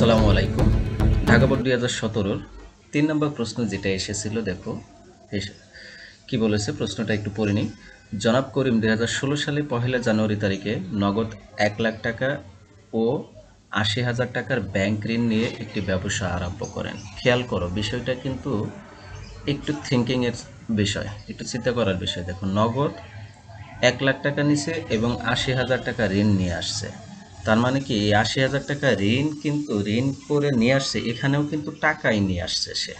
আসসালামু আলাইকুম। ঢাকা বোর্ড দুই হাজার সতেরোর তিন নম্বর প্রশ্ন যেটা এসেছিল, দেখো কি বলেছে? প্রশ্নটা একটু পড়ে নিই। জনাব করিম দুই হাজার ষোলো সালে পহেলা জানুয়ারি তারিখে নগদ এক লাখ টাকা ও আশি হাজার টাকার ব্যাংক ঋণ নিয়ে একটি ব্যবসা আরম্ভ করেন। খেয়াল করো, বিষয়টা কিন্তু একটু থিঙ্কিংয়ের বিষয়, একটু চিন্তা করার বিষয়। দেখো, নগদ এক লাখ টাকা নিছে এবং আশি হাজার টাকা ঋণ নিয়ে আসছে। তার মানে কি, এই আশি হাজার টাকা ঋণ কিন্তু, ঋণ করে নিয়ে আসছে, এখানেও কিন্তু টাকাই নিয়ে আসছে সে।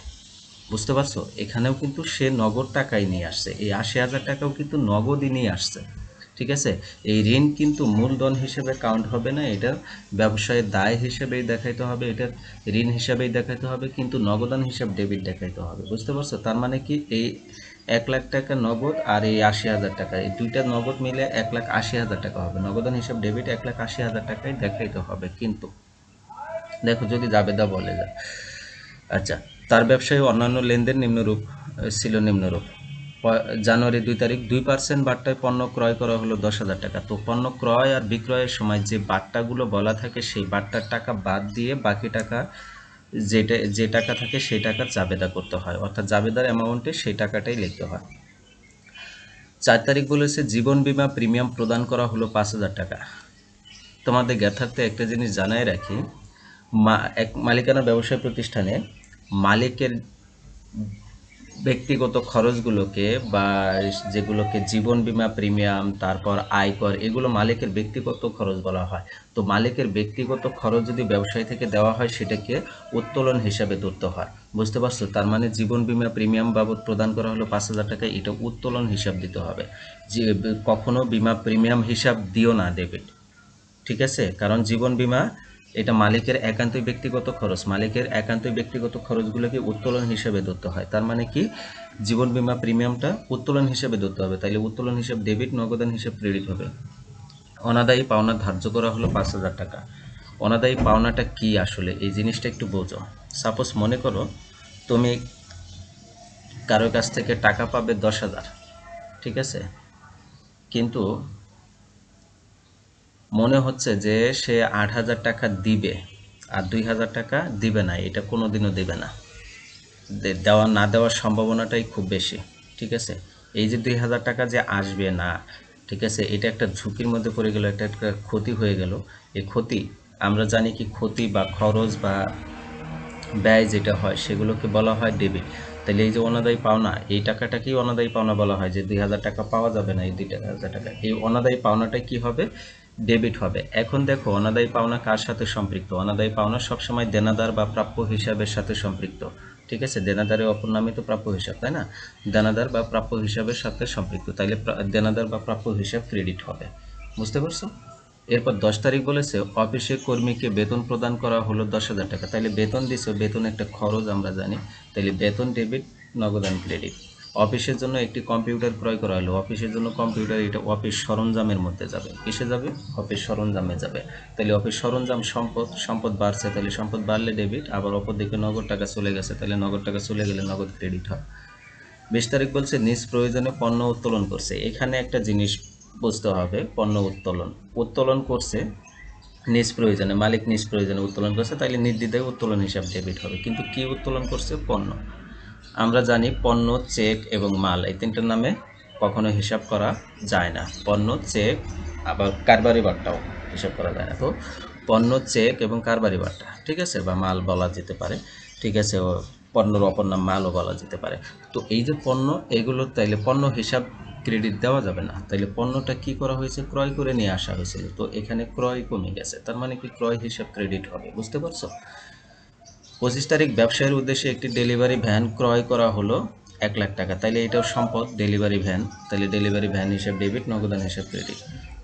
বুঝতে পারছ? এখানেও কিন্তু সে নগদ টাকাই নিয়ে আসছে। এই আশি হাজার টাকাও কিন্তু নগদই নিয়ে আসছে। ঠিক আছে? এই ঋণ কিন্তু মূলধন হিসেবে কাউন্ট হবে না, এটা ব্যবসায়ের দায় হিসেবেই দেখাইতে হবে, এটা ঋণ হিসেবেই দেখাইতে হবে, কিন্তু নগদান হিসাব ডেবিট দেখাইতে হবে। বুঝতে পারছ? তার মানে কি, এই এক লাখ টাকা নগদ আর এই আশি হাজার টাকা। এই দুইটা নগদ মিলে এক লাখ আশি হাজার টাকা হবে। নগদান হিসাব ডেবিট এক লাখ আশি হাজার টাকাই দেখাইতে হবে কিন্তু। দেখো যদি যাবে জাবেদা বলে যায়। আচ্ছা তার ব্যবসায় অন্যান্য লেনদেন নিম্নরূপ ছিল নিম্নরূপ। জানুয়ারি দুই তারিখ, দুই পার্সেন্ট বাট্টায় পণ্য ক্রয় করা হলো দশ হাজার টাকা। তো পণ্য ক্রয় আর বিক্রয়ের সময় যে বাট্টাগুলো বলা থাকে, সেই বাট্টার টাকা বাদ দিয়ে বাকি টাকা যেটা, যে টাকা থাকে সেই টাকার জাবেদা করতে হয়। অর্থাৎ জাবেদার অ্যামাউন্টে সেই টাকাটাই লিখতে হয়। চার তারিখ বলেছে, জীবন বিমা প্রিমিয়াম প্রদান করা হলো পাঁচ হাজার টাকা। তোমাদের জ্ঞাতার্থে একটা জিনিস জানাই রাখি, মা, এক মালিকানা ব্যবসায় প্রতিষ্ঠানে মালিকের ব্যক্তিগত খরচগুলোকে বা যেগুলোকে জীবন বীমা প্রিমিয়াম, তারপর আয়কর, এগুলো মালিকের ব্যক্তিগত খরচ বলা হয়। তো মালিকের ব্যক্তিগত খরচ যদি ব্যবসায়ী থেকে দেওয়া হয়, সেটাকে উত্তোলন হিসাবে ধরতে হয়। বুঝতে পারছ? তার মানে জীবন বীমা প্রিমিয়াম বাবদ প্রদান করা হলো পাঁচ হাজার টাকা, এটা উত্তোলন হিসাব দিতে হবে। যে কখনো বীমা প্রিমিয়াম হিসাব দিও না, ডেবিট। ঠিক আছে? কারণ জীবন বীমা এটা মালিকের একান্তই ব্যক্তিগত খরচ। মালিকের একান্তই ব্যক্তিগত খরচগুলোকে উত্তোলন হিসেবে ধরতে হয়। তার মানে কি? জীবন বিমা প্রিমিয়ামটা উত্তোলন হিসেবে ধরতে হবে। তাইলে উত্তোলন হিসাব ডেবিট নগদান হিসাব ক্রেডিট হবে। অনাদায়ী পাওনা ধার্য করা হলো পাঁচ হাজার টাকা। অনাদায়ী পাওনাটা কি আসলে? এই জিনিসটা একটু বোঝো। সাপোজ মনে করো, তুমি কারও কাছ থেকে টাকা পাবে দশ হাজার, ঠিক আছে? কিন্তু মনে হচ্ছে যে সে আট হাজার টাকা দিবে, আর দুই হাজার টাকা দিবে না, এটা কোনোদিনও দিবে না। দেওয়া, না দেওয়ার সম্ভাবনাটাই খুব বেশি, ঠিক আছে? এই যে দুই হাজার টাকা যে আসবে না, ঠিক আছে? এটা একটা ঝুঁকির মধ্যে পড়ে গেল একটা একটা ক্ষতি হয়ে গেল। এই ক্ষতি, আমরা জানি কি ক্ষতি বা খরচ বা ব্যয় যেটা হয়, সেগুলোকে বলা হয় ডেবিট তাহলে এই যে অনাদায়ী পাওনা, এই টাকাটাকেই অনাদায়ী পাওনা বলা হয়, যে দুই হাজার টাকা পাওয়া যাবে না এই দুই হাজার টাকা। এই অনাদায়ী পাওনাটাই কি হবে? ডেবিট হবে। এখন দেখো, অনাদায়ী পাওনা কার সাথে সম্পৃক্ত? অনাদায়ী পাওনা সবসময় দেনাদার বা প্রাপ্য হিসাবের সাথে সম্পৃক্ত। ঠিক আছে? দেনাদারের অপর নামই তো প্রাপ্য হিসাব, তাই না? দেনাদার বা প্রাপ্য হিসাবের সাথে সম্পৃক্ত। তাইলে দেনাদার বা প্রাপ্য হিসাব ক্রেডিট হবে। বুঝতে পারছ? এরপর দশ তারিখ বলেছে, অফিসে কর্মীকে বেতন প্রদান করা হলো দশ হাজার টাকা। তাইলে বেতন দিছে, বেতন একটা খরচ আমরা জানি। তাইলে বেতন ডেবিট নগদান ক্রেডিট অফিসের জন্য একটি কম্পিউটার ক্রয় করা হলো। অফিসের জন্য কম্পিউটার এটা অফিস সরঞ্জামের মধ্যে যাবে। কিসে যাবে? অফিস সরঞ্জামে যাবে। তাহলে অফিস সরঞ্জাম সম্পদ সম্পদ বাড়ছে, তাহলে সম্পদ বাড়লে ডেবিট আবার অপর দিকে নগদ টাকা চলে গেছে, তাহলে নগদ টাকা চলে গেলে নগদ ক্রেডিট হয়। বিশ তারিখ বলছে, নিজ প্রয়োজনে পণ্য উত্তোলন করছে। এখানে একটা জিনিস বুঝতে হবে, পণ্য উত্তোলন। উত্তোলন করছে নিজ প্রয়োজনে, মালিক নিজ প্রয়োজনে উত্তোলন করছে তাহলে নির্দ্বিধায় উত্তোলন হিসাব ডেবিট হবে। কিন্তু কি উত্তোলন করছে? পণ্য। আমরা জানি পণ্য, চেক এবং মাল এই তিনটার নামে কখনো হিসাব করা যায় না। পণ্য, চেক আবার কারবারি বাট্টাও হিসাব করা যায় না। তো পণ্য, চেক এবং কারবারি বাট্টা, ঠিক আছে? বা মাল বলা যেতে পারে, ঠিক আছে? পণ্যর অপর নাম মালও বলা যেতে পারে। তো এই যে পণ্য, এগুলো তাইলে পণ্য হিসাব ক্রেডিট দেওয়া যাবে না। তাইলে পণ্যটা কি করা হয়েছে? ক্রয় করে নিয়ে আসা হয়েছিল। তো এখানে ক্রয় কমে গেছে। তার মানে কি ক্রয় হিসাব ক্রেডিট হবে, বুঝতে পারছ? পঁচিশ তারিখ ব্যবসায়ের উদ্দেশ্যে একটি ডেলিভারি ভ্যান ক্রয় করা হলো এক লাখ টাকা। তাইলে এটাও সম্পদ ডেলিভারি ভ্যান তাহলে ডেলিভারি ভ্যান হিসাব ডেবিট নগদান হিসাব ক্রেডিট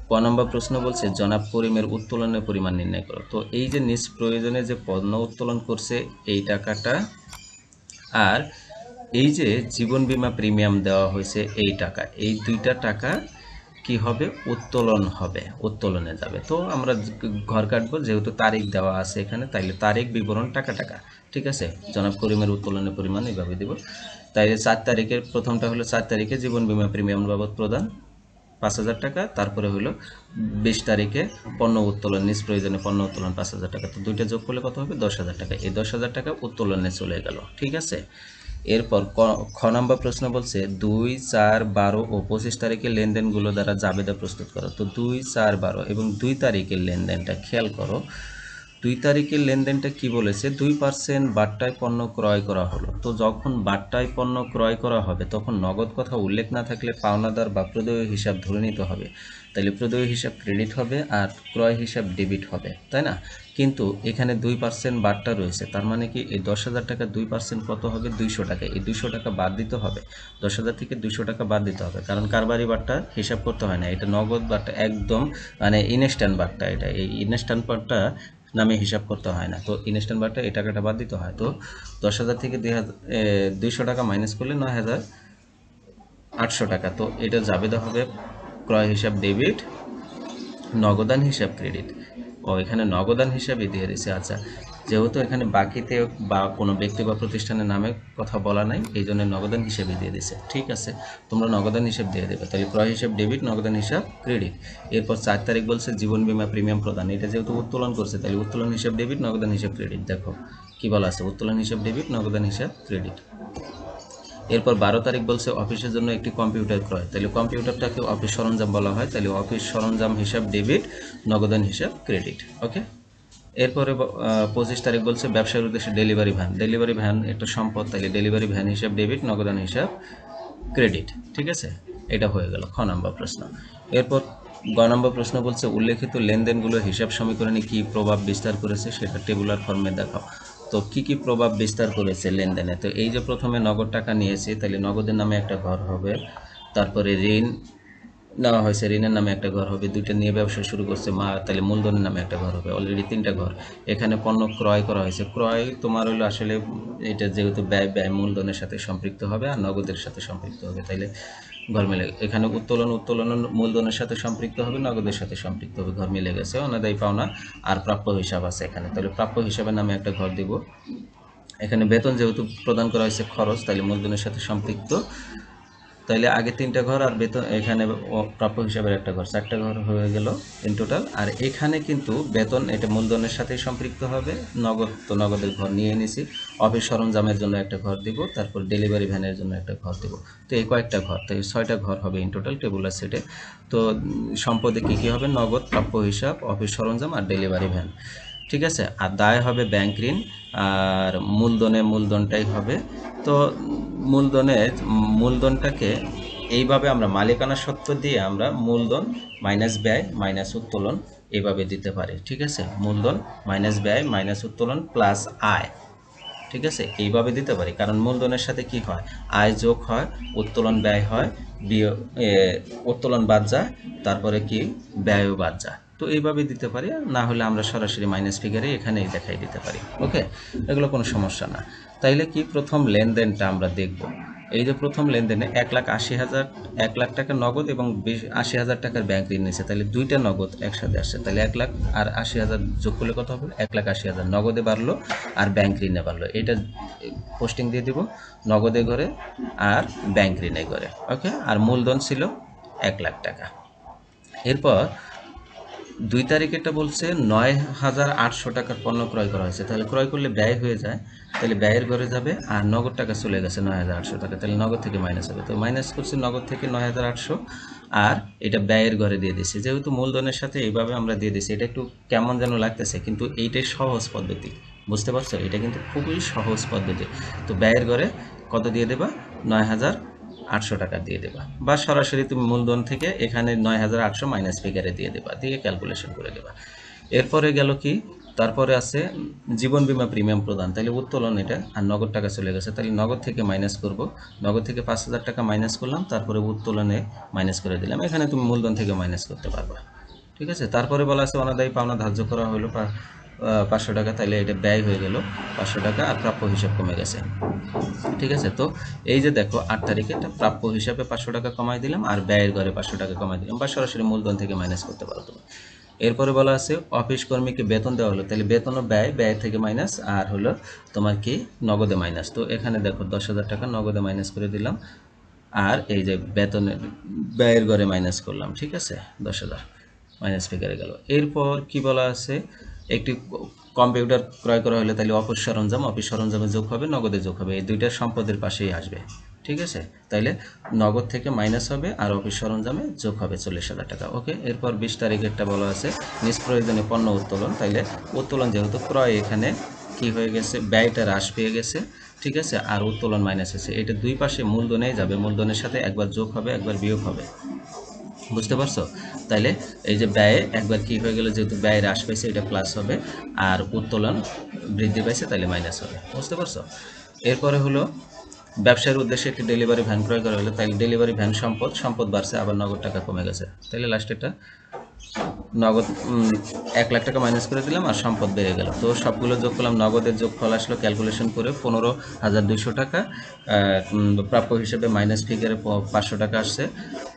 ক নম্বর প্রশ্ন বলছে, জনাব করিমের উত্তোলনের পরিমাণ নির্ণয় করো। তো এই যে নিজ প্রয়োজনে যে পণ্য উত্তোলন করছে, এই টাকাটা, আর এই যে জীবন বীমা প্রিমিয়াম দেওয়া হয়েছে, এই টাকা, এই দুইটা টাকা কি হবে? উত্তোলন হবে, উত্তোলনে যাবে। তো আমরা ঘর কাটবো, যেহেতু তারিখ দেওয়া আছে এখানে, তাইলে তারিখ, বিবরণ টাকা টাকা, ঠিক আছে? জনাব করিমের উত্তোলনের পরিমাণ এইভাবে দিব। তাইলে চার তারিখের, প্রথমটা হলো চার তারিখে জীবন বিমা প্রিমিয়াম বাবদ প্রদান, পাঁচ হাজার টাকা। তারপরে হলো বিশ তারিখে পণ্য উত্তোলন, নিজ প্রয়োজনে পণ্য উত্তোলন পাঁচ হাজার টাকা। তো দুইটা যোগ করলে কত হবে? দশ হাজার টাকা। এই দশ হাজার টাকা উত্তোলনে চলে গেল, ঠিক আছে? এরপর খ নম্বর প্রশ্ন বলছে, দুই, চার, বারো ও পঁচিশ তারিখের লেনদেনগুলো দ্বারা জাবেদা প্রস্তুত করো। তো দুই, চার, বারো এবং দুই তারিখের লেনদেনটা খেয়াল করো। দুই তারিখের লেনদেনটা কি বলেছে? দুই পার্সেন্ট বাট্টায় পণ্য ক্রয় করা হলো। তো যখন বাট্টায় পণ্য ক্রয় করা হবে, তখন নগদ কথা উল্লেখ না থাকলে পাওনাদার বা প্রদেয় হিসাব ধরে নিতে হবে। তাহলে প্রদেয় হিসাব ক্রেডিট হবে আর ক্রয় হিসাব ডেবিট হবে, তাই না? কিন্তু এখানে দুই পার্সেন্ট বাট্টা রয়েছে। তার মানে কি এই দশ হাজার টাকা দুই পার্সেন্ট কত হবে? দুইশো টাকা। এই দুইশো টাকা বাদ দিতে হবে। দশ হাজার থেকে দুইশো টাকা বাদ দিতে হবে। কারণ কারবারি বাট্টা হিসাব করতে হয় না। এটা নগদ বাট্টা একদম মানে ইনস্ট্যান্ট বাট্টা এটা। এই ইনস্ট্যান্ট বাট্টা নামে হিসাব করতে হয় না। তো ইনস্ট্যান্ট বারটা এই টাকাটা বাদ দিতে হয়। তো দশ হাজার থেকে দুই হাজার দুইশো টাকা মাইনাস করলে নয় হাজার আটশো টাকা। তো এটা জাবেদা হবে ক্রয় হিসাব ডেবিট নগদান হিসাব ক্রেডিট ও এখানে নগদান হিসাবে দিয়ে দিছে আচ্ছা যেহেতু এখানে বাকিতে বা কোনো ব্যক্তি বা প্রতিষ্ঠানের নামে কথা বলা নাই, এই জন্য নগদান হিসেবে দিয়ে দিছে ঠিক আছে, তোমরা নগদান হিসাব দিয়ে দেবে। তাহলে ক্রয় হিসাব, ডেবিট, নগদান হিসাব, ক্রেডিট। এরপর চার তারিখ বলছে জীবন বীমা প্রিমিয়াম প্রদান। এটা যেহেতু উত্তোলন করছে, তাহলে উত্তোলন হিসাব, ডেবিট, নগদান হিসাব, ক্রেডিট। দেখো, কি বলা আছে? উত্তোলন হিসাব, ডেবিট, নগদান হিসাব, ক্রেডিট। এরপর বারো তারিখ বলছে অফিসের জন্য একটি কম্পিউটার ক্রয়। তাহলে কম্পিউটারটাকে অফিস সরঞ্জাম বলা হয়। তাহলে অফিস সরঞ্জাম হিসাব ডেবিট, নগদান হিসাব, ক্রেডিট, ওকে? এরপরে পঁচিশ তারিখ বলছে ব্যবসার উদ্দেশ্যে ডেলিভারি ভ্যান। ডেলিভারি ভ্যান একটা সম্পদ। তাহলে ডেলিভারি ভ্যান হিসাব ডেবিট, নগদান হিসাব, ক্রেডিট, ঠিক আছে? এটা হয়ে গেল। খ নম্বর প্রশ্ন। এরপর গ নম্বর প্রশ্ন বলছে, উল্লেখিত লেনদেনগুলোর হিসাব সমীকরণে কি প্রভাব বিস্তার করেছে? সেটা টেবুলার ফর্মে দেখাও। তো কি কি প্রভাব বিস্তার করেছে লেনদেনে? তো এই যে প্রথমে নগদ টাকা নিয়েছি, তাহলে নগদের নামে একটা ঘর হবে, তারপরে ঋণ নেওয়া হয়েছে, ঋণের নামে একটা ঘর হবে, দুইটা নিয়ে ব্যবসা শুরু করছে মা, তাহলে মূলধনের নামে একটা ঘর হবে অলরেডি তিনটা ঘর। এখানে পণ্য ক্রয় করা হয়েছে। ক্রয় তোমার হলো আসলে এটা যেহেতু ব্যয় ব্যয় মূলধনের সাথে সম্পৃক্ত হবে আর নগদের সাথে সম্পৃক্ত হবে, তাইলে ঘর মিলে এখানে উত্তোলন উত্তোলন মূলধনের সাথে সম্পৃক্ত হবে, নগদের সাথে সম্পৃক্ত হবে, ঘর মিলে গেছে, অনাদায়ী পাওনা আর প্রাপ্য হিসাব আছে এখানে। তাহলে প্রাপ্য হিসাবে নামে একটা ঘর দিব। এখানে বেতন যেহেতু প্রদান করা হয়েছে খরচ, তাহলে মূলধনের সাথে সম্পৃক্ত তাইলে আগে তিনটা ঘর আর বেতন, এখানে প্রাপ্য হিসাবের একটা ঘর। চারটা ঘর হয়ে গেল ইন টোটাল আর এখানে কিন্তু বেতন এটা মূলধনের সাথে সম্পৃক্ত হবে। নগদ, তো নগদের ঘর নিয়ে এনেছি অফিস সরঞ্জামের জন্য একটা ঘর দিব, তারপর ডেলিভারি ভ্যানের জন্য একটা ঘর দিব। তো এই কয়েকটা ঘর, তো এই ছয়টা ঘর হবে ইন টোটাল টেবুলার সেটে তো সম্পদে কী কী হবে? নগদ, প্রাপ্য হিসাব, অফিস সরঞ্জাম আর ডেলিভারি ভ্যান ঠিক আছে? আর দায় হবে ব্যাংক ঋণ, আর মূলধনে মূলধনটাই হবে। তো মূলধনে মূলধনটাকে এইভাবে আমরা মালিকানা সত্ত্ব দিয়ে আমরা মূলধন মাইনাস ব্যয় মাইনাস উত্তোলন এইভাবে দিতে পারি, ঠিক আছে? মূলধন মাইনাস ব্যয় মাইনাস উত্তোলন প্লাস আয়, ঠিক আছে? এইভাবে দিতে পারি। কারণ মূলধনের সাথে কি হয়? আয় যোগ হয়, উত্তোলন ব্যয় হয় উত্তোলন বাদ যায়, তারপরে কি? ব্যয়ও বাদ যায়। তো এইভাবে দিতে পারি না হলে আমরা সরাসরি মাইনাস ফিগারে এখানেই দেখাই দিতে পারি ওকে এগুলো কোনো সমস্যা না। তাইলে কি প্রথম লেনদেনটা আমরা দেখব? এই যে প্রথম লেনদেনে এক লাখ আশি হাজার, এক লাখ টাকা নগদ এবং আশি হাজার টাকার ব্যাংক ঋণ নিয়েছে তাহলে দুইটা নগদ একসাথে আসছে। তাহলে এক লাখ আর আশি হাজার যোগ করলে কত হবে? এক লাখ আশি হাজার নগদে বাড়লো আর ব্যাংক ঋণে বাড়লো। এটা পোস্টিং দিয়ে দিব, নগদে ঘরে আর ব্যাংক ঋণে ঘরে ওকে আর মূলধন ছিল এক লাখ টাকা। এরপর দুই তারিখেটা বলছে নয় হাজার আটশো টাকার পণ্য ক্রয় করা হয়েছে। তাহলে ক্রয় করলে ব্যয় হয়ে যায়, তাহলে ব্যয়ের ঘরে যাবে আর নগদ টাকা চলে গেছে নয় হাজার আটশো টাকা, তাহলে নগদ থেকে মাইনাস হবে। তো মাইনাস করছে নগদ থেকে নয় হাজার আটশো আর এটা ব্যয়ের ঘরে দিয়ে দিচ্ছে যেহেতু মূলধনের সাথে এইভাবে আমরা দিয়ে দিচ্ছি এটা একটু কেমন যেন লাগতেছে, কিন্তু এইটাই সহজ পদ্ধতি। বুঝতে পারছ? এটা কিন্তু খুবই সহজ পদ্ধতি। তো ব্যয়ের ঘরে কত দিয়ে দেবা? নয় হাজার আটশো টাকা দিয়ে দেবা। বা সরাসরি তুমি মূলধন থেকে এখানে নয় হাজার আটশো মাইনাস ফিগারে দিয়ে দেবা, দিয়ে ক্যালকুলেশন করে দেবা। এরপরে গেল কি? তারপরে আছে জীবন বীমা প্রিমিয়াম প্রদান। তাহলে উত্তোলন এটা, আর নগদ টাকা চলে গেছে। তাহলে নগদ থেকে মাইনাস করব। নগদ থেকে পাঁচ হাজার টাকা মাইনাস করলাম, তারপরে উত্তোলনে মাইনাস করে দিলাম। এখানে তুমি মূলধন থেকে মাইনাস করতে পারবা। ঠিক আছে? তারপরে বলা আছে অনাদায়ী পাওনা ধার্য করা হলো পাঁচশো টাকা তাহলে এটা ব্যয় হয়ে গেল পাঁচশো টাকা আর প্রাপ্য হিসাব কমে গেছে। ঠিক আছে? তো এই যে দেখো, আট তারিখে একটা প্রাপ্য হিসাবে পাঁচশো টাকা কমাই দিলাম আর ব্যয়ের ঘরে পাঁচশো টাকা কমাই দিলাম, বা সরাসরি মূলধন থেকে মাইনাস করতে পারো তুমি। এরপরে বলা আছে, অফিস কর্মীকে বেতন দেওয়া হলো তাহলে বেতন ও ব্যয় ব্যয় থেকে মাইনাস আর হলো তোমার কি? নগদে মাইনাস তো এখানে দেখো, দশ হাজার টাকা নগদে মাইনাস করে দিলাম আর এই যে বেতনের ব্যয়ের ঘরে মাইনাস করলাম, ঠিক আছে? দশ হাজার মাইনাস ফিগারে গেল। এরপর কি বলা আছে? একটি কম্পিউটার ক্রয় করা হলে তাহলে অফিস সরঞ্জাম, অফিস সরঞ্জামে যোগ হবে নগদে যোগ হবে। এই দুইটা সম্পদের পাশেই আসবে। ঠিক আছে? তাইলে নগদ থেকে মাইনাস হবে আর অফিস সরঞ্জামে যোগ হবে চল্লিশ হাজার টাকা। ওকে? এরপর বিশ তারিখেরটা বলা আছে নিষ্প্রয়োজনে পণ্য উত্তোলন। তাইলে উত্তোলন যেহেতু ক্রয়, এখানে কি হয়ে গেছে? ব্যয়টা হ্রাস পেয়ে গেছে। ঠিক আছে? আর উত্তোলন মাইনাস আছে। এটা দুই পাশে মূলধনেই যাবে। মূলধনের সাথে একবার যোগ হবে, একবার বিয়োগ হবে। বুঝতে পারছ? তাইলে এই যে ব্যয়ে একবার কি হয়ে গেল যেহেতু ব্যয় হ্রাস পাইছে, এটা প্লাস হবে আর উত্তোলন বৃদ্ধি পাইছে তাহলে মাইনাস হবে। বুঝতে পারছ? এরপরে হলো ব্যবসার উদ্দেশ্যে একটি ডেলিভারি ভ্যান ক্রয় করা হলো। তাহলে ডেলিভারি ভ্যান সম্পদ সম্পদ বাড়ছে, আবার নগদ টাকা কমে গেছে। তাহলে লাস্টেটা নগদ এক লাখ টাকা মাইনাস করে দিলাম আর সম্পদ বেড়ে গেল। তো সবগুলো যোগ করলাম, নগদের যোগফল আসলো ক্যালকুলেশন করে পনেরো হাজার দুইশো টাকা প্রাপ্য হিসেবে মাইনাস ফিগারে পাঁচশো টাকা আসছে।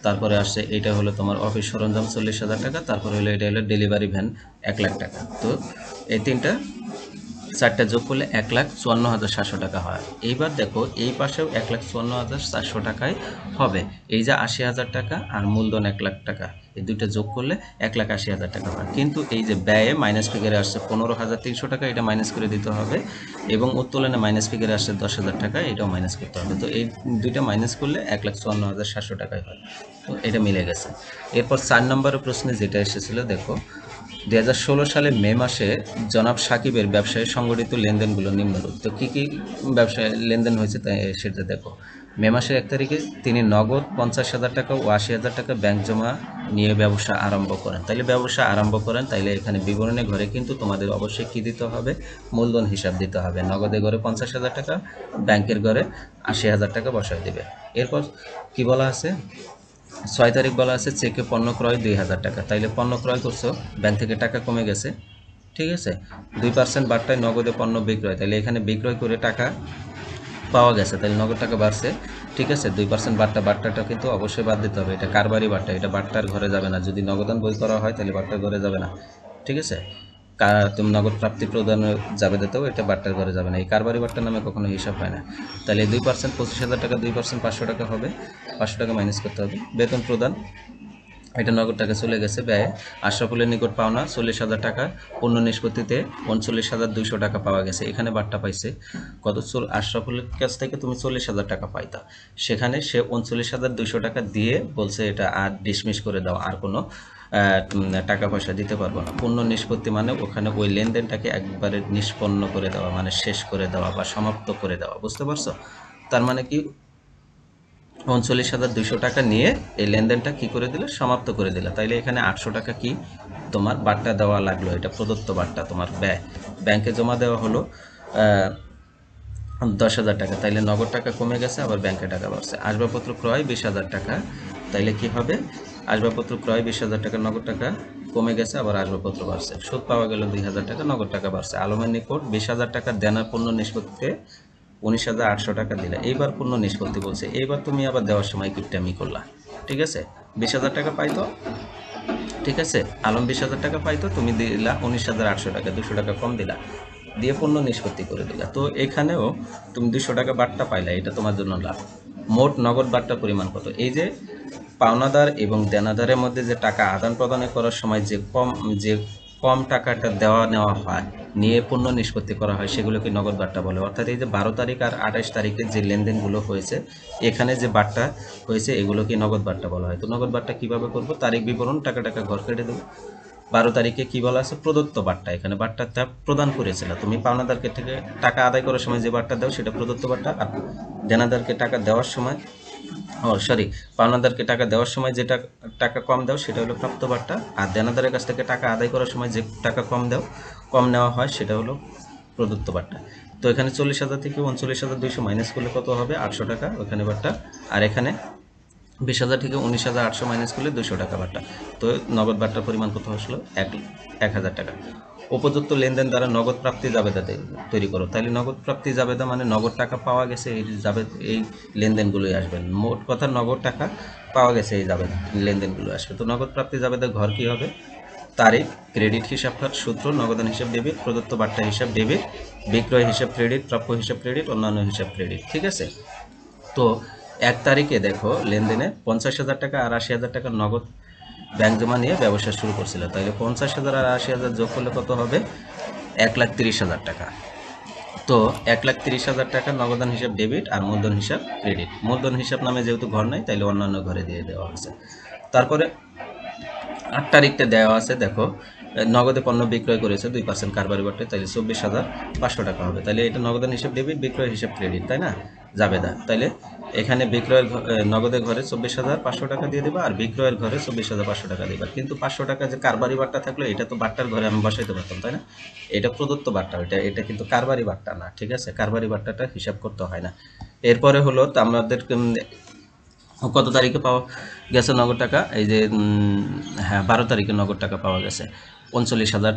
তারপরে আসছে এটা হলো তোমার অফিস সরঞ্জাম চল্লিশ হাজার টাকা, তারপরে হলো এটা হলো ডেলিভারি ভ্যান এক লাখ টাকা। তো এই তিনটা, চারটা যোগ করলে এক লাখ চুয়ান্ন হাজার সাতশো টাকা হয়। এইবার দেখো, এই পাশেও এক লাখ চুয়ান্ন হাজার চারশো টাকায় হবে। এই যে আশি হাজার টাকা আর মূলধন এক লাখ টাকা। এই দুইটা যোগ করলে এক লাখ আশি হাজার টাকা হয়। কিন্তু এই যে ব্যয়ে মাইনাস ফিগারে আসছে পনেরো হাজার তিনশো টাকা, এটা মাইনাস করে দিতে হবে এবং উত্তোলনে মাইনাস ফিগারে আসছে দশ হাজার টাকা, এটাও মাইনাস করতে হবে। তো এই দুইটা মাইনাস করলে এক লাখ চুয়ান্ন হাজার সাতশো টাকায় হয়। তো এটা মিলে গেছে। এরপর চার নম্বরের প্রশ্নে যেটা এসেছিল, দেখো দু হাজার ষোলো সালে মে মাসে জনাব সাকিবের ব্যবসায় সংগঠিত লেনদেনগুলো নিম্নরূপ। তো কী কী ব্যবসায় লেনদেন হয়েছে তাই সেটা দেখো। মে মাসের এক তারিখে তিনি নগদ পঞ্চাশ হাজার টাকা ও আশি হাজার টাকা ব্যাংক জমা নিয়ে ব্যবসা আরম্ভ করেন। তাইলে ব্যবসা আরম্ভ করেন, তাইলে এখানে বিবরণী ঘরে কিন্তু তোমাদের অবশ্যই কী দিতে হবে? মূলধন হিসাব দিতে হবে। নগদে ঘরে পঞ্চাশ হাজার টাকা, ব্যাংকের ঘরে আশি হাজার টাকা বসায় দেবে। এরপর কি বলা আছে? ছয় তারিখ বলা আছে, চেকে পণ্য ক্রয় দুই হাজার টাকা। তাইলে পণ্য ক্রয় করছ, ব্যাংক থেকে টাকা কমে গেছে। ঠিক আছে? দুই পার্সেন্ট বার্তায় নগদে পণ্য বিক্রয়। তাহলে এখানে বিক্রয় করে টাকা পাওয়া গেছে, তাহলে নগদ টাকা বাড়ছে। ঠিক আছে, দুই পার্সেন্ট বার্তা বার্তাটা কিন্তু অবশ্যই বাদ দিতে হবে। এটা কারবারি বার্তা এটা বার্তার ঘরে যাবে না। যদি নগদান বই করা হয়, তাহলে বার্তার ঘরে যাবে না। ঠিক আছে? তুমি নগদ প্রাপ্তি প্রদান যাবে দিতেও এটা বার্তার ঘরে যাবে না। এই কারবারি বার্তার নামে কখনো হিসাব হয় না। তাহলে দুই পার্সেন্ট পঁচিশ হাজার টাকা, দুই পার্সেন্ট পাঁচশো টাকা হবে। পাঁচশো টাকা মাইনাস করতে হবে। বেতন প্রদান। এটা নগদ টাকা চলে গেছে ব্যয়। আশরাফুলের নিকট পাওনা চল্লিশ হাজার টাকা। পণ্য নিষ্পত্তিতে উনচল্লিশ হাজার দুইশো টাকা পাওয়া গেছে। এখানে বার্তা পাইছে। কত চল আশরাফুলের কাছ থেকে তুমি চল্লিশ হাজার টাকা পাইতা। সেখানে সে উনচল্লিশ হাজার দুইশো টাকা দিয়ে বলছে এটা আর ডিসমিস করে দাও, আর কোনো টাকা পয়সা দিতে পারব না। পণ্য নিষ্পত্তি মানে ওখানে ওই লেনদেনটাকে একবারে নিষ্পন্ন করে দেওয়া মানে শেষ করে দেওয়া বা সমাপ্ত করে দেওয়া। বুঝতে পারছ? তার মানে কি উনচল্লিশ হাজার দুশো টাকা নিয়ে এই লেনদেনটা কি করে দিলে? সমাপ্ত করে দিলে। তাইলে এখানে আটশো টাকা কি তোমার বার্তা দেওয়া লাগল, এটা প্রদত্ত বার্তা তোমার ব্যয়। ব্যাংকে জমা দেওয়া হলো দশ হাজার টাকা। তাইলে নগদ টাকা কমে গেছে, আবার ব্যাংকে টাকা বাড়ছে। আসবাবপত্র ক্রয় বিশ হাজার টাকা। তাইলে কি হবে? আসবাবপত্র ক্রয় বিশ হাজার টাকা, নগদ টাকা কমে গেছে, আবার আসবাবপত্র বাড়ছে। সুদ পাওয়া গেল দুই হাজার টাকা, নগদ টাকা বাড়ছে। আলমের নিকট বিশ হাজার টাকা দেনা পণ্য নিষ্পত্তিতে উনিশ হাজার আটশো টাকা দিলে। এইবার পূর্ণ নিষ্পত্তি বলছে, এইবার তুমি আবার দেওয়ার সময় কিপটামি করলা। ঠিক আছে? বিশ হাজার টাকা পাইতো। ঠিক আছে? আলম বিশ হাজার টাকা পাইতো, তুমি দিলা উনিশ হাজার আটশো টাকা, দুশো টাকা কম দিলা। দিয়ে পণ্য নিষ্পত্তি করে দিলা। তো এখানেও তুমি দুশো টাকা বাট্টা পাইলা, এটা তোমার জন্য লাভ। মোট নগদ বাট্টা পরিমাণ কত? এই যে পাওনাদার এবং দেনাদারের মধ্যে যে টাকা আদান প্রদানে করার সময় যে কম যে কম টাকাটা দেওয়া নেওয়া হয় নিয়ে পণ্য নিষ্পত্তি করা হয়, সেগুলোকে নগদ বার্তা বলে। অর্থাৎ এই যে বারো তারিখ আর আঠাশ তারিখে যে লেনদেনগুলো হয়েছে, এখানে যে বার্তা হয়েছে, এগুলোকে নগদ বার্তা বলা হয়। তো নগদ বার্তা কীভাবে করব? তারিখ বিবরণ, টাকা টাকা ঘর কেটে দেবো। বারো তারিখে কি বলা আছে? প্রদত্ত বার্তা এখানে বার্তাটা প্রদান করেছিল। তুমি পাওনাদারকে থেকে টাকা আদায় করার সময় যে বার্তা দাও, সেটা প্রদত্ত বার্তা আর দেনাদারকে টাকা দেওয়ার সময়, ও সরি পাওনাদারকে টাকা দেওয়ার সময় যে টাকা কম দাও, সেটা হলো প্রাপ্ত বার্তা আর দেনাদারের কাছ থেকে টাকা আদায় করার সময় যে টাকা কম দাও কম নেওয়া হয়, সেটা হলো প্রদত্ত বার্তা তো এখানে চল্লিশ হাজার থেকে উনচল্লিশ হাজার দুইশো মাইনাস করলে কত হবে? আটশো টাকা, ওখানে বার্তা আর এখানে বিশ হাজার থেকে উনিশ হাজার আটশো মাইনাস করলে দুশো টাকা বার্তা তো নগদ বার্তার পরিমাণ কত আসলো? এক এক হাজার টাকা। উপযুক্ত লেনদেন দ্বারা নগদ প্রাপ্তি জাবেদা তৈরি করো। তাহলে নগদ প্রাপ্তি জাবেদা মানে নগদ টাকা পাওয়া গেছে, এই জাবেদ, এই লেনদেনগুলোই আসবে। মোট কথা নগদ টাকা পাওয়া গেছে এই জাবেদ, লেনদেনগুলো আসবে। তো নগদ প্রাপ্তি জাবেদার ঘর কি হবে? তারিখ, ক্রেডিট হিসাব খাত, সূত্র, নগদান হিসাব, ডেবিট, প্রদত্ত বার্তা হিসাব, ডেবিট, বিক্রয় হিসাব, ক্রেডিট, প্রাপ্য হিসাব, ক্রেডিট, অন্যান্য হিসাব, ক্রেডিট, ঠিক আছে? তো এক তারিখে দেখো, লেনদেনে পঞ্চাশ হাজার টাকা আর আশি হাজার টাকা নগদ ব্যাংক জমা নিয়ে ব্যবসা শুরু করছিল। তাহলে পঞ্চাশ হাজার আর আশি হাজার যোগ করলে কত হবে? এক লাখ তিরিশ হাজার টাকা। তো এক লাখ তিরিশ হাজার টাকা নগদান হিসাব, ডেবিট আর মূলধন হিসাব, ক্রেডিট। মূলধন হিসাব নামে যেহেতু ঘর নাই, তাইলে অন্যান্য ঘরে দিয়ে দেওয়া হয়েছে। তারপরে আট তারিখটা দেওয়া আছে, দেখো। নগদে পণ্য বিক্রয় করেছে দুই পার্সেন্ট কারবারি বাটে তাহলে চব্বিশ হাজার পাঁচশো টাকা হবে। তাহলে এটা নগদান হিসাব ডেবিট বিক্রয় হিসাব ক্রেডিট তাই না? জাবেদা তাইলে এখানে বিক্রয়ের নগদের ঘরে চব্বিশ হাজার পাঁচশো টাকা দিয়ে দেবা আর বিক্রয়ের ঘরে চব্বিশ হাজার পাঁচশো টাকা দিবা। কিন্তু পাঁচশো টাকা যে কারবারি বাট্টা থাকল, এটা তো বাট্টার ঘরে আমি বসাইতে পারতাম, তাই না? এটা প্রদত্ত বাট্টা, এটা এটা কিন্তু কারবারি বাট্টা না, ঠিক আছে? কারবারি বাট্টাটা হিসাব করতে হয় না। এরপরে হলো আমাদের কত তারিখে পাওয়া গেছে নগদ টাকা, এই যে হ্যাঁ বারো তারিখে নগদ টাকা পাওয়া গেছে। পঞ্চল্লিশ হাজার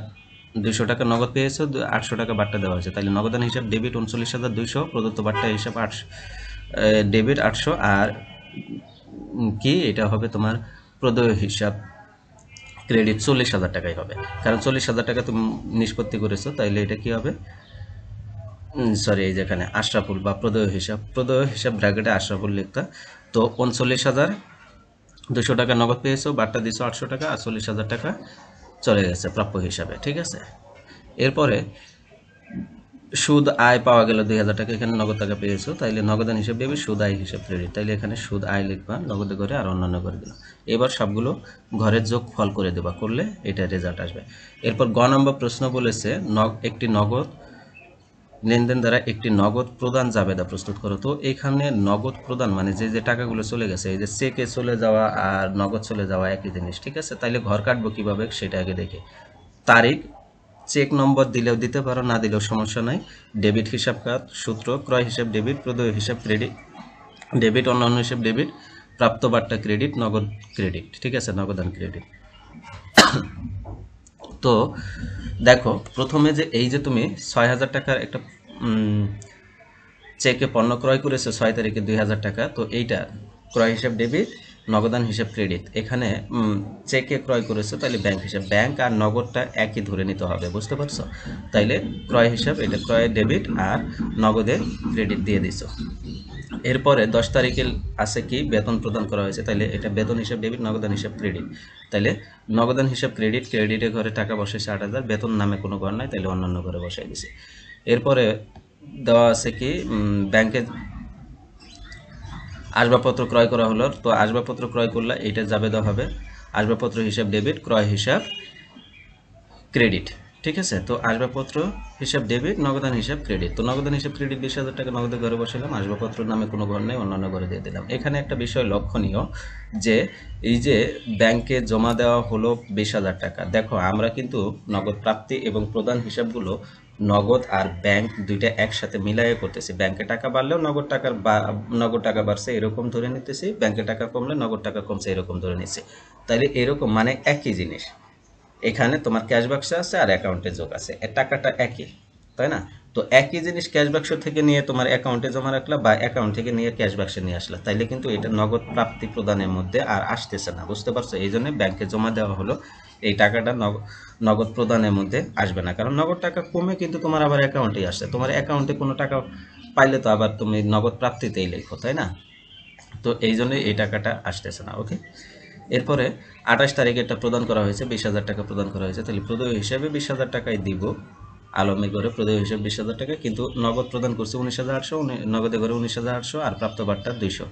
দুইশো টাকা নগদ পেয়েছে আটশো টাকা বাট্টা দেওয়া হয়েছে। তাহলে নগদান হিসাব ডেবিট উনচল্লিশ হাজার দুইশো, প্রদত্ত বাট্টা হিসাব আটশো ডেবিট আটশো, আর কি, এটা হবে তোমার প্রদেয় হিসাব ক্রেডিট চল্লিশ হাজার টাকাই হবে। কারণ চল্লিশ হাজার টাকা তুমি নিষ্পত্তি করেছ, তাইলে এটা কি হবে? সরি এই যেখানে আশরাফুল বা প্রদেয় হিসাব প্রদেয় হিসাব ব্র্যাকেটে আশরাফুল লিখতা। তো উনচল্লিশ হাজার দুশো টাকা নগদ পেয়েছ, বারটা দিছো আটশো টাকা, আর চল্লিশ হাজার টাকা চলে গেছে প্রাপ্য হিসাবে, ঠিক আছে? এরপরে সুদ আয় পাওয়া গেল দুই হাজার টাকা, এখানে নগদ টাকা পেয়েছ, তাইলে নগদান হিসাব দেবে সুদ আয় হিসাব ক্রেডিট তাইলে এখানে সুদ আয় লিখবা, নগদে করে আর অন্যান্য করে দিল এবার সবগুলো ঘরের যোগ ফল করে দেবা, করলে এটা রেজাল্ট আসবে। এরপর গ নম্বর প্রশ্ন বলেছে একটি নগদ লেনদেন দ্বারা একটি নগদ প্রদান জাবেদা প্রস্তুত করো। তো এখানে নগদ প্রদান মানে যে যে টাকাগুলো চলে গেছে, এই যে চেকে চলে যাওয়া আর নগদ চলে যাওয়া একই জিনিস, ঠিক আছে? তাইলে ঘর কাটবো কীভাবে সেটা আগে দেখে। তারিখ, চেক নম্বর দিলেও দিতে পারো, না দিলেও সমস্যা নাই। ডেবিট হিসাব কাজ সূত্র, ক্রয় হিসাব ডেবিট, প্রদেয় হিসাব ক্রেডিট, ডেবিট, অন্যান্য হিসাব ডেবিট প্রাপ্ত বার্তা ক্রেডিট, নগদ ক্রেডিট, ঠিক আছে? নগদান ক্রেডিট। তো দেখো, প্রথমে যে এই যে তুমি ছয় হাজার টাকার একটা চেকে পণ্য ক্রয় করেছে ছয় তারিখে দুই হাজার টাকা। তো এইটা ক্রয় হিসাব ডেবিট, নগদান হিসাব ক্রেডিট। এখানে চেকে ক্রয় করেছ তাহলে ব্যাংক হিসাব। ব্যাংক আর নগদটা একই ধরে নিতে হবে, বুঝতে পারছ? তাইলে ক্রয় হিসাব, এটা ক্রয় ডেবিট আর নগদে ক্রেডিট দিয়ে দিছো। এরপরে দশ তারিখে আছে কি? বেতন প্রদান করা হয়েছে। তাহলে এটা বেতন হিসাব ডেবিট, নগদান হিসাব ক্রেডিট। তাহলে নগদান হিসাব ক্রেডিট ক্রেডিটের ঘরে টাকা বসেছে আট হাজার, বেতন নামে কোনো ঘর নাই তাহলে অন্যান্য ঘরে বসাই দিছে। এরপরে দেওয়া আছে কি ব্যাংকে আসবাবপত্র ক্রয় করা হলো। তো আসবাবপত্র ক্রয় করলে এইটা যাবে দেওয়া হবে। আসবাবপত্র হিসাব ডেবিট, ক্রয় হিসাব, ক্রেডিট। ঠিক আছে? তো আসবাবপত্র হিসাব ডেবিট, নগদান হিসাব, ক্রেডিট। তো নগদান হিসাব, ক্রেডিট বিশ হাজার টাকা নগদে ঘরে বসালাম। আসবাবপত্র নামে কোনো ঘর নেই, অন্যান্য ঘরে দিয়ে দিলাম। এখানে একটা বিষয় লক্ষণীয় যে, এই যে ব্যাংকে জমা দেওয়া হলো বিশ হাজার টাকা। দেখো, আমরা কিন্তু নগদ প্রাপ্তি এবং প্রদান হিসাবগুলো নগদ আর ব্যাংক দুইটা একসাথে মিলাইয়ে করতেছি। ব্যাংকে টাকা বাড়লেও নগদ টাকার নগদ টাকা বাড়ছে, এরকম ধরে নিতেছি। ব্যাংকে টাকা কমলে নগদ টাকা কমছে, এরকম ধরে নিচ্ছি। তাইলে এরকম মানে একই জিনিস। এখানে তোমার ক্যাশ বাক্স আছে আর অ্যাকাউন্টে যোগ আছে। টাকাটা একই, তাই না? তো একই জিনিস ক্যাশ বাক্স থেকে নিয়ে তোমার অ্যাকাউন্টে জমা রাখলা বা অ্যাকাউন্ট থেকে নিয়ে ক্যাশ বাক্সে নিয়ে আসলা, তাইলে কিন্তু এটা নগদ প্রাপ্তি প্রদানের মধ্যে আর আসতেছে না, বুঝতে পারছ? এই জন্য ব্যাংকে জমা দেওয়া হলো। এই টাকাটা নগ- নগদ প্রদানের মধ্যে আসবে না। কারণ নগদ টাকা কমে কিন্তু তোমার আবার অ্যাকাউন্টেই আসছে। তোমার অ্যাকাউন্টে কোনো টাকা পাইলে তো আবার তুমি নগদ প্রাপ্তিতেই লেখো, তাই না? তো এই জন্যই এই টাকাটা আসতেছে না ওকে এরপরে আঠাশ তারিখে এটা প্রদান করা হয়েছে, বিশ হাজার টাকা প্রদান করা হয়েছে। তাহলে প্রদেয় হিসাবে বিশ হাজার টাকাই দিব। আলমে করে প্রদেয় হিসাবে বিশ হাজার টাকা, কিন্তু নগদ প্রদান করছে উনিশ হাজার আটশো নগদে করে উনিশ হাজার আটশো আর প্রাপ্ত বার্তা দুইশো।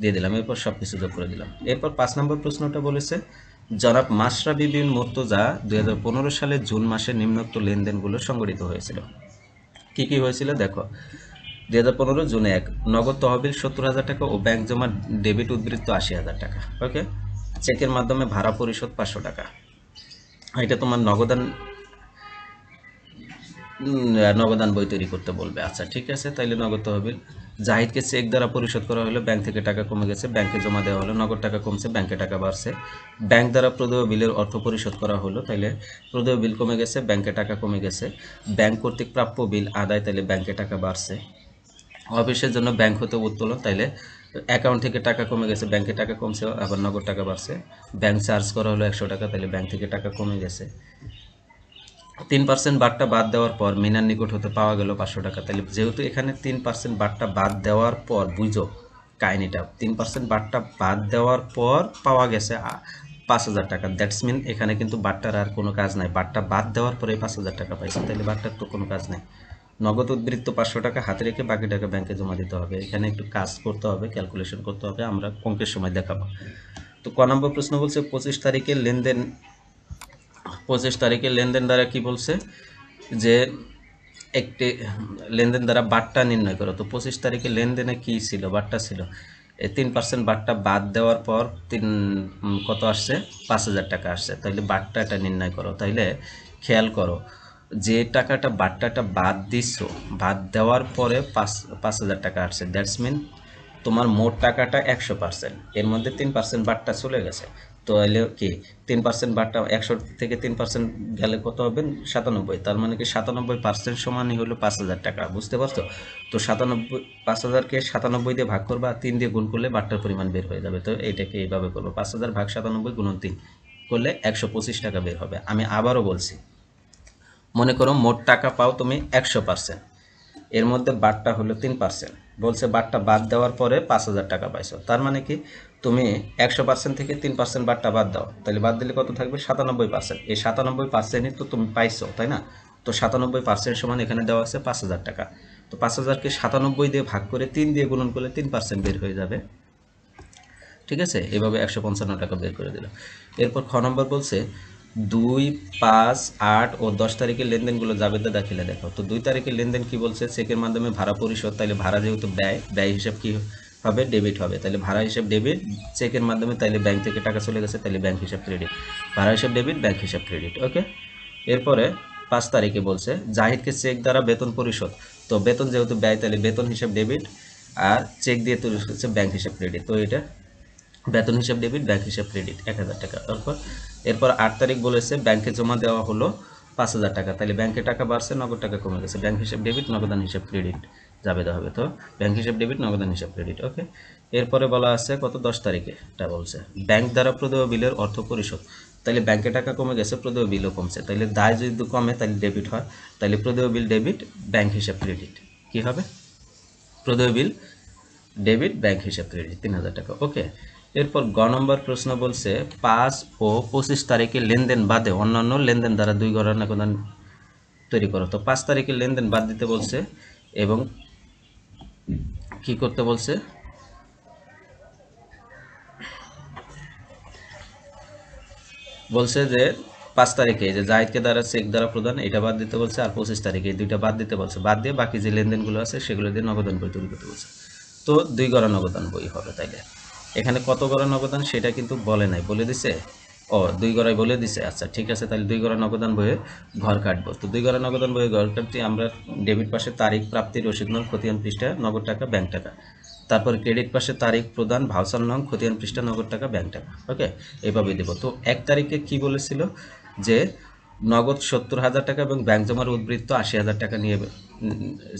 দিয়ে দিলাম, এরপর সব কিছু যোগ করে দিলাম। এরপর পাঁচ নম্বর প্রশ্নটা বলেছে জনাব মাসরাবি বিন মুর্তজা দুই হাজার সালের জুন মাসে নিম্নোক্ত লেনদেনগুলো সংগঠিত হয়েছিল। কি কি হয়েছিল দেখো? দুই হাজার পনেরো জুনে এক, নগদ তহবিল সত্তর হাজার টাকা ও ব্যাংক জমা ডেবিট উদ্বৃত্ত আশি হাজার টাকা, ওকে? চেকের মাধ্যমে ভাড়া পরিশোধ পাঁচশো টাকা। এটা তোমার নগদান নগদান বই তৈরি করতে বলবে। আচ্ছা ঠিক আছে, তাইলে নগদ তহবিল জাহিদকে চেক দ্বারা পরিশোধ করা হলো, ব্যাংক থেকে টাকা কমে গেছে, ব্যাংকে জমা দেওয়া হলো, নগদ টাকা কমছে, ব্যাংকে টাকা বাড়ছে। ব্যাংক দ্বারা প্রদেয় বিলের অর্থ পরিশোধ করা হলো, তাইলে প্রদেয় বিল কমে গেছে, ব্যাংকে টাকা কমে গেছে। ব্যাংক কর্তৃক প্রাপ্য বিল আদায়, তাইলে ব্যাংকে টাকা বাড়ছে। অফিসের জন্য ব্যাংক হতে উত্তোলন, তাইলে অ্যাকাউন্ট থেকে টাকা কমে গেছে, ব্যাংকে টাকা কমছে, আবার নগদ টাকা বাড়ছে। ব্যাংক চার্জ করা হলো একশো টাকা তাহলে ব্যাংক থেকে টাকা কমে গেছে। তিন পার্সেন্ট বারটা বাদ দেওয়ার পর মিনার নিকট হতে পাওয়া গেল পাঁচশো টাকা। তাহলে যেহেতু এখানে তিন পার্সেন্ট বারটা বাদ দেওয়ার পর, বুঝো কাহিনিটা, তিন পার্সেন্ট বাটটা বাদ দেওয়ার পর পাওয়া গেছে পাঁচ হাজার টাকা। দ্যাটস মিন এখানে কিন্তু বাটটার আর কোনো কাজ নাই। বাটটা বাদ দেওয়ার পরে পাঁচ হাজার টাকা পাইছে। তাহলে বাটটার তো কোনো কাজ নেই। নগদ উদ্বৃত্ত পাঁচশো টাকা হাতে রেখে বাকি টাকা ব্যাংকে জমা দিতে হবে। এখানে একটু কাজ করতে হবে ক্যালকুলেশন করতে হবে। আমরা অঙ্কের সময় দেখাবো। তো ক নম্বর প্রশ্ন বলছে, পঁচিশ তারিখে লেনদেন পঁচিশ তারিখে লেনদেন দ্বারা কি বলছে? যে একটি লেনদেন দ্বারা বাট্টা নির্ণয় করো। তো পঁচিশ তারিখে লেনদেনে কি ছিল? বাট্টা ছিল। এই তিন পার্সেন্ট বাট্টা বাদ দেওয়ার পর তিন, কত আসছে? পাঁচ হাজার টাকা আসছে। তাইলে বাট্টাটা নির্ণয় করো। তাইলে খেয়াল করো, যে টাকাটা বাট্টাটা বাদ দিচ্ছ বাদ দেওয়ার পরে পাঁচ পাঁচ হাজার টাকা আসছে। দ্যাটস মিন তোমার মোট টাকাটা একশো পার্সেন্ট এর মধ্যে তিন পার্সেন্ট বাট্টা চলে গেছে। তো এলে কি, তিন পার্সেন্ট বাট্টা একশো থেকে তিন পার্সেন্ট গেলে কত হবে? সাতানব্বই। তার মানে কি সাতানব্বই পার্সেন্ট সমানই হলো পাঁচ হাজার টাকা, বুঝতে পারছ? তো সাতানব্বই, পাঁচ হাজারকে সাতানব্বই দিয়ে ভাগ করবা, তিন দিয়ে গুণ করলে বাট্টার পরিমাণ বের হয়ে যাবে। তো এইটাকে এইভাবে করব। পাঁচ হাজার ভাগ সাতানব্বই গুণন তিন করলে একশো পঁচিশ টাকা বের হবে। আমি আবারও বলছি, মনে করো মোট টাকা পাও তুমি একশো পার্সেন্ট এর মধ্যে বাটটা হলো তিন পার্সেন্ট বলছে বাটটা বাদ দেওয়ার পরে পাঁচ হাজার টাকা পাইছো। তার মানে কি তুমি একশো পার্সেন্ট থেকে তিন পার্সেন্ট বাটটা বাদ দাও। তাহলে বাদ দিলে কত থাকবে? সাতানব্বই পার্সেন্ট এই সাতানব্বই পার্সেন্টই তো তুমি পাইছো, তাই না? তো সাতানব্বই পার্সেন্ট সমান এখানে দেওয়া আছে পাঁচ হাজার টাকা। তো পাঁচ হাজারকে সাতানব্বই দিয়ে ভাগ করে তিন দিয়ে গুণন করলে তিন পার্সেন্ট বের হয়ে যাবে। ঠিক আছে? এভাবে একশো পঞ্চান্ন টাকা বের করে দিল। এরপর খ নম্বর বলছে, দুই, পাঁচ, আট ও দশ তারিখের লেনদেনগুলো জাবেদা দাখিলে দেখো। তো দুই তারিখের লেনদেন কি বলছে? চেকের মাধ্যমে ভাড়া পরিশোধ তাহলে ভাড়া যেহেতু ব্যয় ব্যয় হিসাব কি হবে ডেবিট হবে। তাহলে ভাড়া হিসাব ডেবিট চেকের মাধ্যমে তাহলে ব্যাংক থেকে টাকা চলে গেছে, তাহলে ব্যাংক হিসাব ক্রেডিট ভাড়া হিসাব ডেবিট ব্যাংক হিসাব ক্রেডিট ওকে এরপরে পাঁচ তারিখে বলছে, জাহিদকে চেক দ্বারা বেতন পরিশোধ। তো বেতন যেহেতু ব্যয়, তাহলে বেতন হিসাব ডেবিট আর চেক দিয়ে তৈরি হচ্ছে ব্যাংক হিসাব ক্রেডিট তো এটা বেতন হিসাব ডেবিট ব্যাংক হিসাব ক্রেডিট এক হাজার টাকা। এরপর এরপর আট তারিখ বলেছে ব্যাংকে জমা দেওয়া হলো পাঁচ হাজার টাকা। তাহলে ব্যাংকে টাকা বাড়ছে, নগদ টাকা কমে গেছে। ব্যাংক হিসাব ডেবিট নগদান হিসাব ক্রেডিট যাবে হবে। তো ব্যাংক হিসাব ডেবিট নগদান হিসাব ক্রেডিট ওকে এরপরে বলা আছে কত? দশ তারিখে। এটা বলছে ব্যাংক দ্বারা প্রদেয় বিলের অর্থ পরিশোধ। তাহলে ব্যাংকে টাকা কমে গেছে, প্রদেয় বিলও কমছে। তাহলে দায় যদি কমে তাহলে ডেবিট হয়। তাহলে প্রদেয় বিল ডেবিট ব্যাংক হিসাব ক্রেডিট কি হবে? প্রদেয় বিল ডেবিট ব্যাংক হিসাব ক্রেডিট তিন হাজার টাকা ওকে এরপর গ নম্বর প্রশ্ন বলছে, পাঁচ ও পঁচিশ তারিখে লেনদেন বাদে অন্যান্য লেনদেন দ্বারা দুই গণনা তৈরি করো। তো পাঁচ তারিখে লেনদেন বাদ দিতে বলছে এবং কি করতে বলছে? বলছে যে পাঁচ তারিখে যে জাহিদকে দ্বারা চেক দ্বারা প্রদান, এটা বাদ দিতে বলছে, আর পঁচিশ তারিখে দুইটা বাদ দিতে বলছে। বাদ দিয়ে বাকি যে লেনদেনগুলো আছে, সেগুলো দিয়ে নগদান বই তৈরি করতে বলছে। তো দুই গড়া নগদান বই হবে তাইলে। এখানে কত গড়া নগদান সেটা কিন্তু বলে নাই। বলে দিছে ও, দুই গড়াই বলে দিছে। আচ্ছা ঠিক আছে, তাহলে দুই গড়া নগদান বইয়ে ঘর কাটবো। তো দুই গড়া নগদান বইয়ে ঘর কাটতে আমরা ডেবিট পাশে তারিখ, প্রাপ্তির রসিদ নং, খতিয়ান পৃষ্ঠা, নগদ টাকা, ব্যাংক টাকা। তারপর ক্রেডিট পাশে তারিখ প্রদান ভাউচার নং, খতিয়ান পৃষ্ঠা, নগদ টাকা, ব্যাংক টাকা। ওকে এইভাবে দেবো। তো এক তারিখে কি বলেছিল? যে নগদ সত্তর হাজার টাকা এবং ব্যাংক জমার উদ্বৃত্ত আশি হাজার টাকা নিয়ে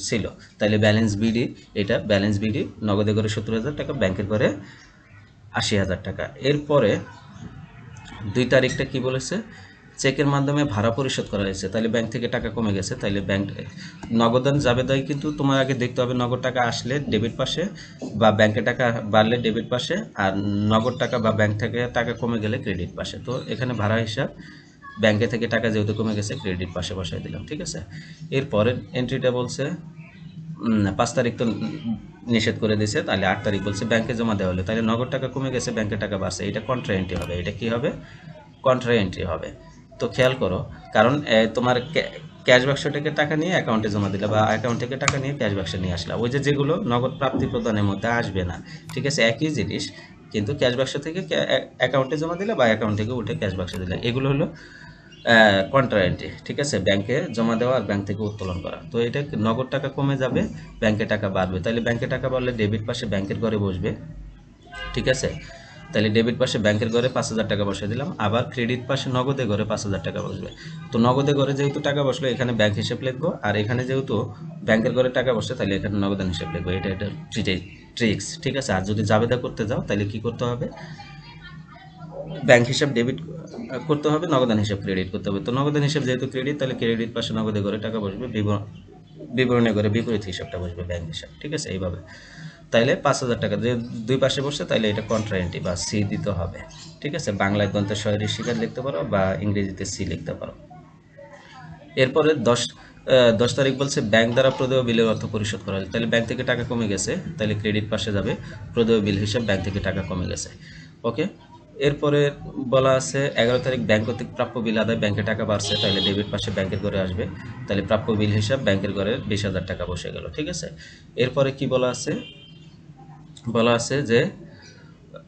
ছিল। তাহলে balance B, D balance B, নগদে করে সত্তর হাজার টাকা, ব্যাংকের করে আশি হাজার টাকা। এরপরে দুই তারিখটা কি বলেছে? চেকের মাধ্যমে ভাড়া পরিশোধ করা হয়েছে। তাহলে ব্যাংক থেকে টাকা কমে গেছে, তাহলে ব্যাংক নগদান জাবেদায় কিন্তু তোমার আগে দেখতে হবে নগদ টাকা আসলে ডেবিট পাশে বা ব্যাংকে টাকা বাড়লে ডেবিট পাশে আর নগদ টাকা বা ব্যাংক থেকে টাকা কমে গেলে ক্রেডিট পাশে। তো এখানে ভাড়া হিসাব ব্যাংকে থেকে টাকা যেহেতু কমে গেছে ক্রেডিট পাশে বসাই দিলাম, ঠিক আছে? এরপরের এন্ট্রিটা বলছে পাঁচ তারিখ তো নিষেধ করে দিয়েছে তাহলে আট তারিখ বলছে ব্যাংকে জমা দেওয়া হলো। তাহলে নগদ টাকা কমে গেছে, ব্যাংকে টাকা বাড়ছে, এটা কন্ট্রা এন্ট্রি হবে। এটা কি হবে? কন্ট্রা এন্ট্রি হবে। তো খেয়াল করো, কারণ তোমার ক্যাশ বাক্স থেকে টাকা নিয়ে অ্যাকাউন্টে জমা দিলে বা অ্যাকাউন্ট থেকে টাকা নিয়ে ক্যাশ বাক্সে নিয়ে আসলা, ওই যে যেগুলো নগদ প্রাপ্তি প্রদানের মধ্যে আসবে না, ঠিক আছে, একই জিনিস, কিন্তু ক্যাশ বাক্স থেকে অ্যাকাউন্টে জমা দিলে বা অ্যাকাউন্ট থেকে উঠে ক্যাশ বাক্সে দিলে, এগুলো হলো কন্ট্রা ঠিক আছে? ব্যাংকে জমা দেওয়া আর ব্যাংক থেকে উত্তোলন করা। তো এটা নগদ টাকা কমে যাবে ব্যাংকে টাকা বাড়বে। তাহলে ব্যাংকে টাকা বাড়লে ডেবিট পাশে ব্যাংকের ঘরে বসবে, ঠিক আছে? তাহলে ডেবিট পাশে ব্যাংকের ঘরে পাঁচ হাজার টাকা বসে দিলাম। আবার ক্রেডিট পাশে নগদে ঘরে পাঁচ হাজার টাকা বসবে। তো নগদে ঘরে যেহেতু টাকা বসল, এখানে ব্যাংক হিসেব লিখব। আর এখানে যেহেতু ব্যাংকের ঘরে টাকা বসে তাহলে এখানে নগদান হিসেব লিখব। এটা এটা ট্রিক্স ঠিক আছে? আর যদি জাবেদা করতে যাও তাহলে কি করতে হবে? ব্যাংক হিসাব ডেবিট করতে হবে, নগদান হিসাব ক্রেডিট করতে হবে। তো নগদান হিসাব যেহেতু ক্রেডিট তাহলে ক্রেডিট পাশে নগদে করে টাকা বসবে বিবর- বিবরণে করে বিপরীত হিসাবটা বসবে ব্যাংক হিসাব, ঠিক আছে? এইভাবে। তাইলে পাঁচ হাজার টাকা, যে দুই পাশে বসছে, তাইলে এটা কন্ট্রায়েন্টি বা সি দিতে হবে, ঠিক আছে? বাংলায় গ্রন্থ শহরের শিকার লিখতে পারো বা ইংরেজিতে সি লিখতে পারো। এরপরে দশ দশ তারিখ বলছে ব্যাংক দ্বারা প্রদেয় বিলের অর্থ পরিশোধ করা হয়েছে। তাহলে ব্যাংক থেকে টাকা কমে গেছে তাহলে ক্রেডিট পাশে যাবে, প্রদেয় বিল হিসাব ব্যাংক থেকে টাকা কমে গেছে। ওকে? এরপরে বলা আছে, এগারো তারিখ ব্যাংক কর্তৃক প্রাপ্য বিল আদায়, ব্যাংকে টাকা বাড়ছে তাহলে ডেবিট পাশে ব্যাংকের ঘরে আসবে। তাহলে প্রাপ্য বিল হিসাব ব্যাংকের ঘরে বিশ হাজার টাকা বসে গেল, ঠিক আছে? এরপরে কি বলা আছে? বলা আছে যে,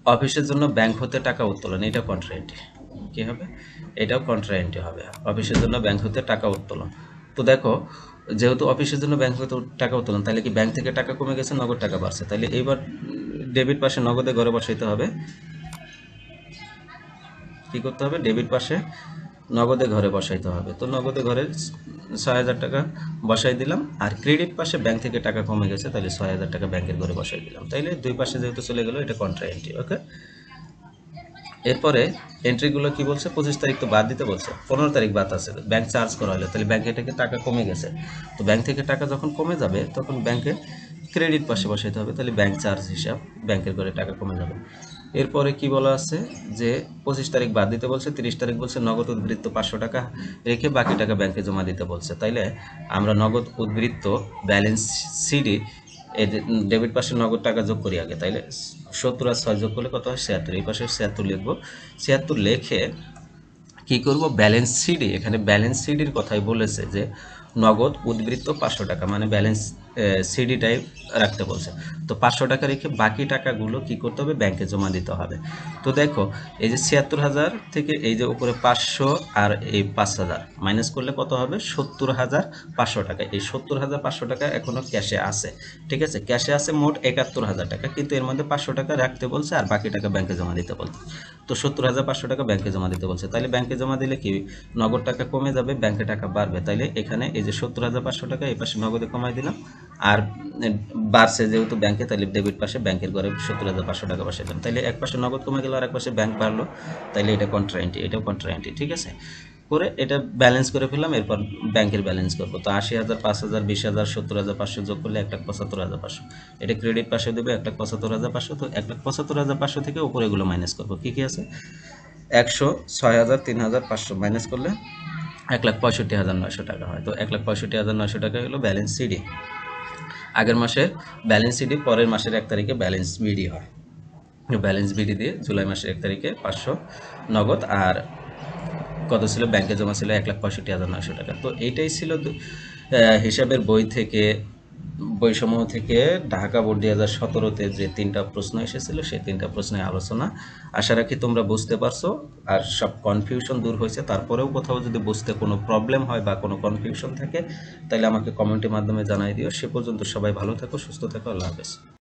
অফিসের জন্য ব্যাংক হতে টাকা উত্তোলন, এটা কন্ট্রায়েন্টি কি হবে? এটাও কন্ট্রায়েন্টি হবে। অফিসের জন্য ব্যাংক হতে টাকা উত্তোলন। তো দেখো, যেহেতু অফিসের জন্য ব্যাংক হতে টাকা উত্তোলন তাহলে কি ব্যাংক থেকে টাকা কমে গেছে, নগদ টাকা বাড়ছে? তাহলে এইবার ডেবিট পাশে নগদে ঘরে বসাইতে হবে। কি করতে হবে? ডেবিট পাশে নগদে ঘরে বসাইতে হবে। তো নগদে ঘরে ছয় হাজার টাকা বসাই দিলাম। আর ক্রেডিট পাশে ব্যাংক থেকে টাকা কমে গেছে, তাহলে ছয় হাজার টাকা ব্যাংকের ঘরে বসাই দিলাম। তাইলে দুই পাশে যেহেতু চলে গেল, এটা কন্ট্রা এন্ট্রি ওকে এরপরে এন্ট্রিগুলো কি বলছে? পঁচিশ তারিখ তো বাদ দিতে বলছে। পনেরো তারিখ বাদ আছে। ব্যাংক চার্জ করা হলো। তাহলে ব্যাংকে থেকে টাকা কমে গেছে। তো ব্যাংক থেকে টাকা যখন কমে যাবে, তখন ব্যাংকে ক্রেডিট পাশে বসাইতে হবে। তাহলে ব্যাংক চার্জ হিসাব ব্যাংকের করে টাকা কমে যাবে। এরপরে কি বলা আছে? যে পঁচিশ তারিখ বাদ দিতে বলছে, তিরিশ তারিখ বলছে, নগদ উদ্বৃত্ত পাঁচশো টাকা রেখে বাকি টাকা ব্যাংকে জমা দিতে বলছে। তাইলে আমরা নগদ উদ্বৃত্ত ব্যালেন্স সিডি এই ডেবিট পাশে নগদ টাকা যোগ করি আগে। তাইলে সত্তর আর ছয় যোগ করলে কত হয়? ছিয়াত্তর। এই পাশে ছিয়াত্তর লিখব। ছিয়াত্তর লেখে কি করব? ব্যালেন্স সিডি এখানে ব্যালেন্স সিডির কথাই বলেছে যে নগদ উদ্বৃত্ত পাঁচশো টাকা মানে ব্যালেন্স সিডি টাইপ রাখতে বলছে। তো পাঁচশো টাকা রেখে বাকি টাকাগুলো কি করতে হবে? ব্যাংকে জমা দিতে হবে। তো দেখো, এই যে ছিয়াত্তর হাজার থেকে এই যে উপরে পাঁচশো আর এই পাঁচ হাজার মাইনাস করলে কত হবে? সত্তর হাজার পাঁচশো টাকা। এই সত্তর হাজার পাঁচশো টাকা এখনও ক্যাশে আছে, ঠিক আছে? ক্যাশে আছে মোট একাত্তর হাজার টাকা, কিন্তু এর মধ্যে পাঁচশো টাকা রাখতে বলছে আর বাকি টাকা ব্যাংকে জমা দিতে বলছে। তো সত্তর হাজার পাঁচশো টাকা ব্যাংকে জমা দিতে বলছে। তাহলে ব্যাংকে জমা দিলে কি? নগদ টাকা কমে যাবে ব্যাংকে টাকা বাড়বে। তাইলে এখানে এই যে সত্তর হাজার পাঁচশো টাকা, এই পাশে নগদে কমাই দিলাম। আর বাড়ছে যেহেতু ব্যাংকে, তাহলে ডেবিট পাশে, ব্যাংকের ঘরে সত্তর হাজার পাঁচশো টাকা পাশে দিলাম। তাহলে এক পাশে নগদ কমে গেল আর এক পাশে ব্যাংক বাড়লো, তাহলে এটা কন্ট্রায়েন্টি এটাও কন্ট্রায়েন্টি ঠিক আছে? করে এটা ব্যালেন্স করে ফেললাম, এরপর ব্যাংকের ব্যালেন্স করব। তো আশি হাজার, পাঁচ হাজার, বিশ হাজার, সত্তর হাজার পাঁচশো যোগ করলে এক লাখ পঁচাত্তর হাজার পাঁচশো। এটা ক্রেডিট পাশে দেবে এক লাখ পঁচাত্তর হাজার পাঁচশো, তো এক লাখ পঁচাত্তর হাজার পাঁচশো থেকে উপরে এগুলো মাইনাস করব। কী কী আছে? একশো, ছয় হাজার, তিন হাজার পাঁচশো মাইনাস করলে এক লাখ পঁয়ষট্টি হাজার নয়শো টাকা হয়। তো এক লাখ পঁয়ষট্টি হাজার নয়শো টাকা হলো ব্যালেন্স সিডি আগের মাসের ব্যালেন্স সিডি পরের মাসের এক তারিখে balance B D. Balance B D July মাসের এক তারিখে পাঁচশো নগদ আর কত ছিল? ব্যাংকে জমা ছিল এক লাখ পঁয়ষট্টি হাজার নয়শো টাকা। তো এইটাই ছিল হিসাবের বই থেকে বইসমূহ থেকে ঢাকা বোর্ড দুই হাজার সতেরোতে যে তিনটা প্রশ্ন এসেছিল, সেই তিনটা প্রশ্নের আলোচনা। আশা রাখি তোমরা বুঝতে পারছ। আর সব কনফিউশন দূর হয়েছে। তারপরেও কোথাও যদি বুঝতে কোনো প্রবলেম হয় বা কোনো কনফিউশন থাকে, তাহলে আমাকে কমেন্টের মাধ্যমে জানাই দিও। সে পর্যন্ত সবাই ভালো থাকো, সুস্থ থাকো। আল্লাহ হাফেজ।